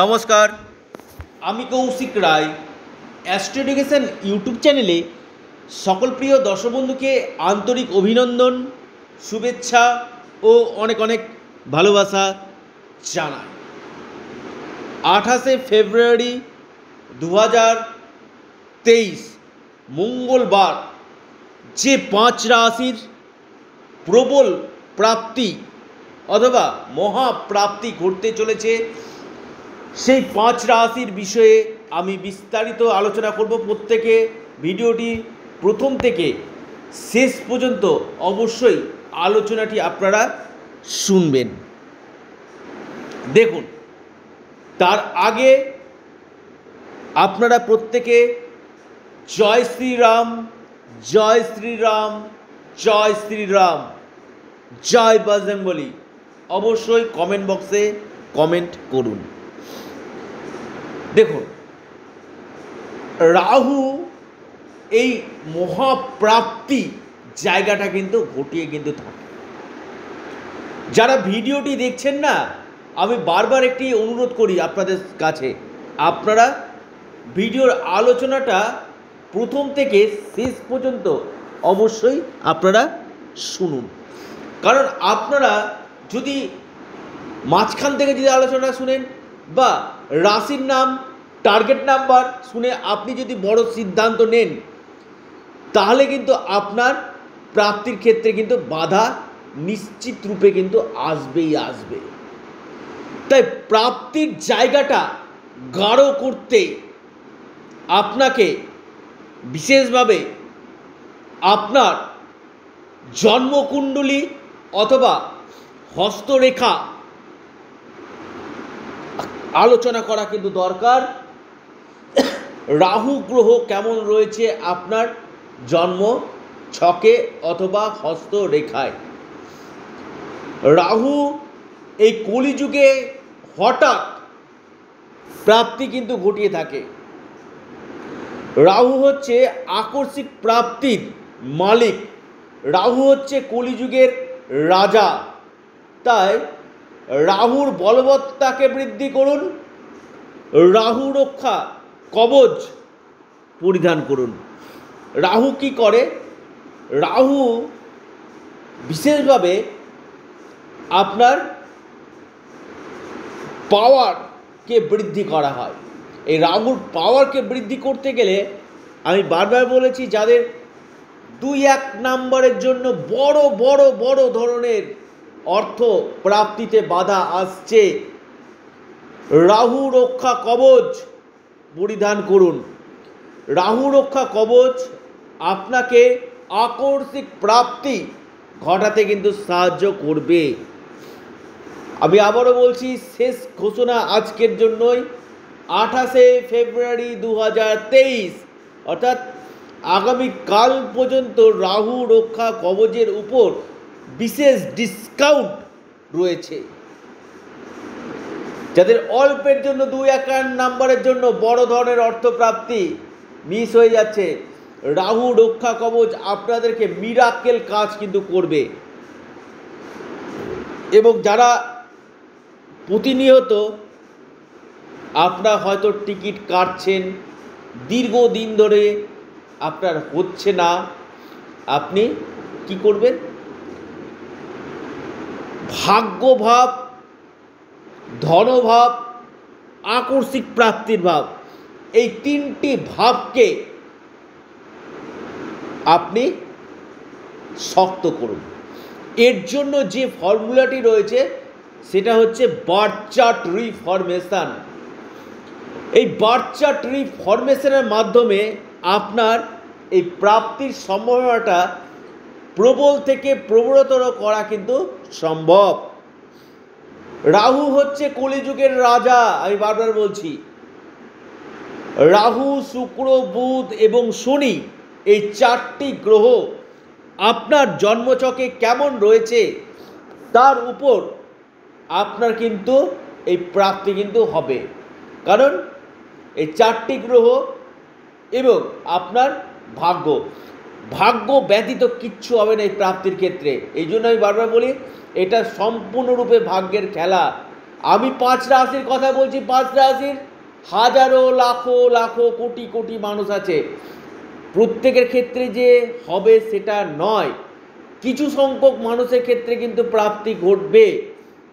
নমস্কার। আমি Koushik Roy. Astro education YouTube চ্যানেলে সকল প্রিয় দর্শক বন্ধুকে আন্তরিক অভিনন্দন শুভেচ্ছা ও অনেক অনেক ভালোবাসা জানাই। আঠাশে ফেব্রুয়ারি দু হাজার তেইশ মঙ্গলবার যে পাঁচ রাশির প্রবল প্রাপ্তি অথবা মহাপ্রাপ্তি ঘটতে চলেছে সেই পাঁচ রাশির বিষয়ে আমি বিস্তারিত আলোচনা করব প্রত্যেকে। ভিডিওটি প্রথম থেকে শেষ পর্যন্ত অবশ্যই আলোচনাটি আপনারা শুনবেন। দেখুন, তার আগে আপনারা প্রত্যেকে জয় শ্রীরাম জয় শ্রীরাম জয় শ্রীরাম, জয় বজরংবলী অবশ্যই কমেন্ট বক্সে কমেন্ট করুন। দেখুন, রাহু এই মহাপ্রাপ্তি জায়গাটা কিন্তু ঘটিয়ে কিন্তু থাকে। যারা ভিডিওটি দেখছেন না, আমি বারবার একটি অনুরোধ করি আপনাদের কাছে, আপনারা ভিডিওর আলোচনাটা প্রথম থেকে শেষ পর্যন্ত অবশ্যই আপনারা শুনুন। কারণ আপনারা যদি মাঝখান থেকে যদি আলোচনা শুনেন বা রাশির নাম টার্গেট নাম্বার শুনে আপনি যদি বড় সিদ্ধান্ত নেন, তাহলে কিন্তু আপনার প্রাপ্তির ক্ষেত্রে কিন্তু বাধা নিশ্চিত রূপে কিন্তু আসবেই আসবে। তাই প্রাপ্তির জায়গাটা গাঢ় করতে আপনাকে বিশেষভাবে আপনার জন্মকুণ্ডলী অথবা হস্তরেখা আলোচনা করা কিন্তু দরকার। রাহু গ্রহ কেমন রয়েছে আপনার জন্ম ছকে অথবা হস্তরেখায়? রাহু এই কলিযুগে হঠাৎ প্রাপ্তি কিন্তু ঘটিয়ে থাকে। রাহু হচ্ছে আকস্মিক প্রাপ্তির মালিক। রাহু হচ্ছে কলিযুগের রাজা। তাই রাহুর বলবত্তাকে বৃদ্ধি করুন, রাহু রক্ষা কবচ পরিধান করুন। রাহু কি করে? রাহু বিশেষভাবে আপনার পাওয়ারকে বৃদ্ধি করা হয়। এই রাহুর পাওয়ারকে বৃদ্ধি করতে গেলে আমি বারবার বলেছি, যাদের দুই এক নাম্বারের জন্য বড় বড় বড় ধরনের অর্থ প্রাপ্তিতে বাধা আসছে। রাহু রক্ষা কবচ পরিধান করুন। রাহু রক্ষা কবচ আপনাকে আকর্ষিক প্রাপ্তি ঘটাতে কিন্তু সাহায্য করবে। আমি আবারও বলছি, শেষ ঘোষণা আজকের জন্যই। আঠাশে ফেব্রুয়ারি দু হাজার তেইশ, অর্থাৎ আগামীকাল পর্যন্ত রাহু রক্ষা কবচের উপর বিশেষ ডিসকাউন্ট রয়েছে। যাদের অল্পের জন্য দুই এক নাম্বারের জন্য বড় ধরনের অর্থপ্রাপ্তি মিস হয়ে যাচ্ছে, রাহু রক্ষা কবচ আপনাদেরকে মিরাক্কেল কাজ কিন্তু করবে। এবং যারা প্রতিনিয়ত আপনার হয়তো টিকিট কাটছেন, দীর্ঘদিন ধরে আপনার হচ্ছে না, আপনি কি করবেন? ভাগ্যভাব, ধনভাব আকস্মিক প্রাপ্তির ভাব, এই তিনটি ভাবকে আপনি শক্ত করুন। এর জন্য যে ফর্মুলাটি রয়েছে, সেটা হচ্ছে বার্চার্ট রিফরমেশান। এই বার্চার্ট রিফরমেশনের মাধ্যমে আপনার এই প্রাপ্তির সম্ভাবনাটা প্রবল থেকে প্রবলতর করা কিন্তু সম্ভব। রাহু হচ্ছে কলিযুগের রাজা, আমি বারবার বলছি। রাহু, শুক্র, বুধ এবং শনি এই চারটি গ্রহ আপনার জন্মচকে কেমন রয়েছে তার উপর আপনার কিন্তু এই প্রাপ্তি কিন্তু হবে। কারণ এই চারটি গ্রহ এবং আপনার ভাগ্য। ভাগ্য ব্যতীত কিচ্ছু হবে না এই প্রাপ্তির ক্ষেত্রে। এই জন্য আমি বারবার বলি, এটা সম্পূর্ণরূপে ভাগ্যের খেলা। আমি পাঁচ রাশির কথা বলছি, পাঁচ রাশির হাজারো, লাখো লাখো, কোটি কোটি মানুষ আছে। প্রত্যেকের ক্ষেত্রে যে হবে সেটা নয়। কিছু সংখ্যক মানুষের ক্ষেত্রে কিন্তু প্রাপ্তি ঘটবে,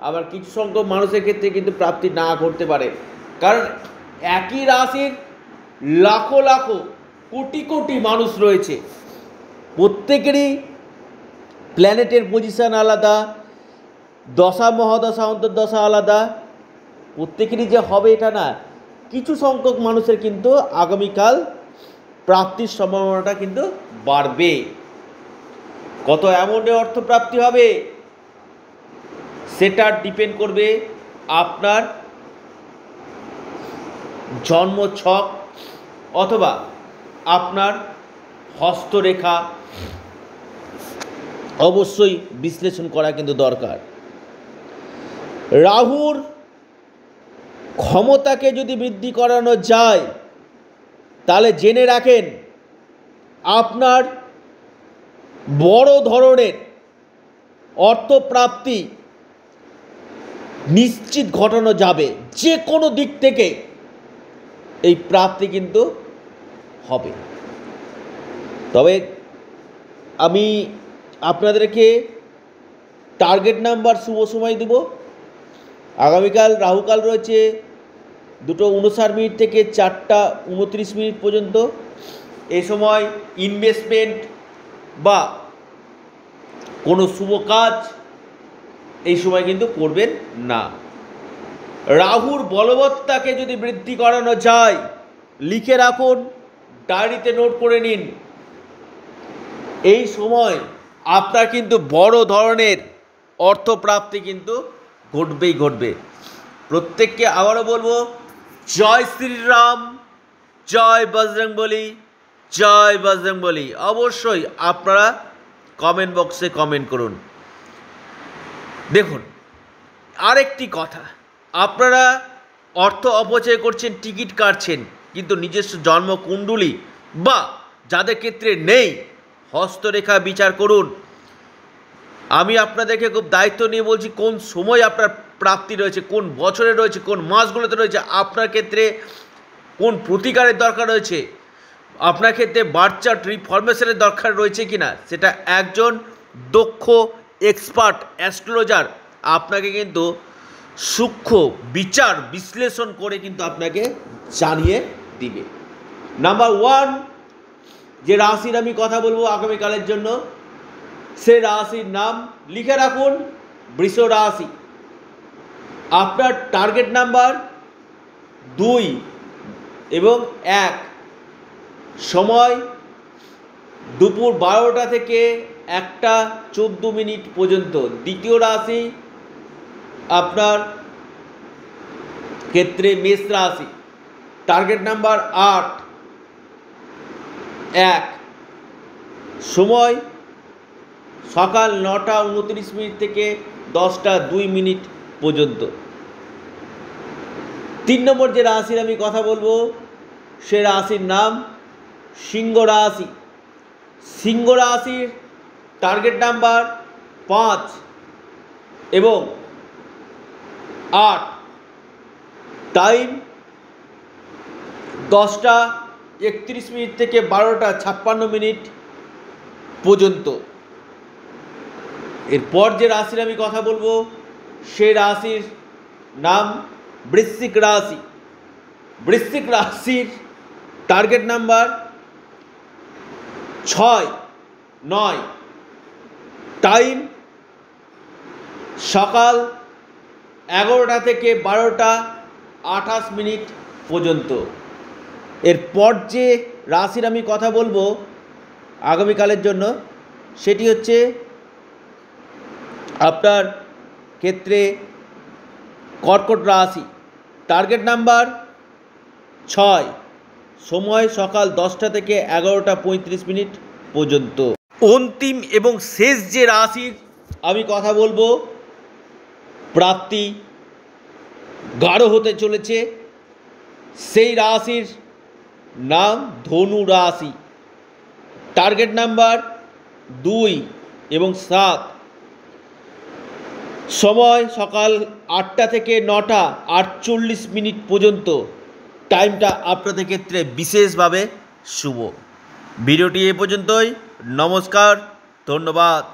আবার কিছু সংখ্যক মানুষের ক্ষেত্রে কিন্তু প্রাপ্তি না ঘটতে পারে। কারণ একই রাশির লাখো লাখো, কোটি কোটি মানুষ রয়েছে। প্রত্যেকেরই প্ল্যানেটের পজিশান আলাদা, দশা, মহাদশা, অন্তর্দশা আলাদা। প্রত্যেকেরই যে হবে এটা না, কিছু সংখ্যক মানুষের কিন্তু আগামীকাল প্রাপ্তির সম্ভাবনাটা কিন্তু বাড়বে। কত অ্যামাউন্টে অর্থ প্রাপ্তি হবে, সেটা ডিপেন্ড করবে আপনার জন্ম ছক অথবা আপনার হস্তরেখা। অবশ্যই বিশ্লেষণ করা কিন্তু দরকার। রাহুর ক্ষমতাকে যদি বৃদ্ধি করানো যায়, তাহলে জেনে রাখেন, আপনার বড় ধরনের অর্থপ্রাপ্তি নিশ্চিত ঘটানো যাবে। যে কোনো দিক থেকে এই প্রাপ্তি কিন্তু হবে। তবে আমি আপনাদেরকে টার্গেট নাম্বার শুভ সময় দেব। আগামীকাল, রাহুকাল রয়েছে দুটো উনষাট মিনিট থেকে চারটা উনত্রিশ মিনিট পর্যন্ত। এ সময় ইনভেস্টমেন্ট বা কোনো শুভ কাজ এই সময় কিন্তু করবেন না। রাহুর বলবত্তাকে যদি বৃদ্ধি করানো যায়, লিখে রাখুন ডায়েরিতে নোট করে নিন। এই সময় আপনার কিন্তু বড় ধরনের অর্থপ্রাপ্তি কিন্তু ঘটবেই ঘটবে। প্রত্যেককে আবারও বলব, জয় শ্রীরাম, জয় বজরং বলি, জয় বজরং বলি। অবশ্যই আপনারা কমেন্ট বক্সে কমেন্ট করুন। দেখুন, আরেকটি কথা, আপনারা অর্থ অপচয় করছেন, টিকিট কাটছেন, কিন্তু নিজস্ব জন্মকুণ্ডলী বা যাদের ক্ষেত্রে নেই হস্তরেখা বিচার করুন। আমি আপনাদেরকে খুব দায়িত্ব নিয়ে বলছি, কোন সময় আপনার প্রাপ্তি রয়েছে, কোন বছরে রয়েছে, কোন মাসগুলোতে রয়েছে, আপনার ক্ষেত্রে কোন প্রতিকারের দরকার রয়েছে, আপনার ক্ষেত্রে বার্থ চার্ট রিফরমেশনের দরকার রয়েছে কি না সেটা একজন দক্ষ এক্সপার্ট অ্যাস্ট্রোলজার আপনাকে কিন্তু সূক্ষ্ম বিচার বিশ্লেষণ করে কিন্তু আপনাকে জানিয়ে দিবে। নাম্বার ওয়ান যে রাশির আমি কথা বলব আগামীকালের জন্য, সে রাশির নাম লিখে রাখুন, বৃষ রাশি। আপনার টার্গেট নাম্বার দুই এবং এক। সময় দুপুর বারোটা থেকে একটা চোদ্দ মিনিট পর্যন্ত। দ্বিতীয় রাশি আপনার ক্ষেত্রে মেষ রাশি। টার্গেট নাম্বার আট। এক, সময় সকাল নটা উনত্রিশ মিনিট থেকে দশটা দুই মিনিট পর্যন্ত। তিন নম্বর যে রাশির আমি কথা বলব, সে রাশির নাম সিংহ রাশি। সিংহ রাশির টার্গেট নাম্বার পাঁচ এবং আট। টাইম দশটা একত্রিশ মিনিট থেকে বারোটা ছাপ্পান্ন মিনিট পর্যন্ত। এরপর যে রাশির আমি কথা বলব সে রাশির নাম বৃশ্চিক রাশি। বৃশ্চিক রাশির টার্গেট নাম্বার ছয়, নয়। টাইম সকাল এগারোটা থেকে বারোটা আঠাশ মিনিট পর্যন্ত। এরপর যে রাশির আমি কথা বলব আগামীকালের জন্য, সেটি হচ্ছে আপনার ক্ষেত্রে কর্কট রাশি। টার্গেট নাম্বার ছয়, সময় সকাল দশটা থেকে এগারোটা পঁয়ত্রিশ মিনিট পর্যন্ত। অন্তিম এবং শেষ যে রাশির আমি কথা বলব, প্রাপ্তি গাঢ় হতে চলেছে। সেই রাশির নাম ধনু রাশি টার্গেট নাম্বার দুই এবং সাত। সময় সকাল আটটা থেকে নটা আটচল্লিশ মিনিট পর্যন্ত। টাইমটা আপনাদের ক্ষেত্রে বিশেষভাবে শুভ। ভিডিওটি এ পর্যন্তই। নমস্কার, ধন্যবাদ।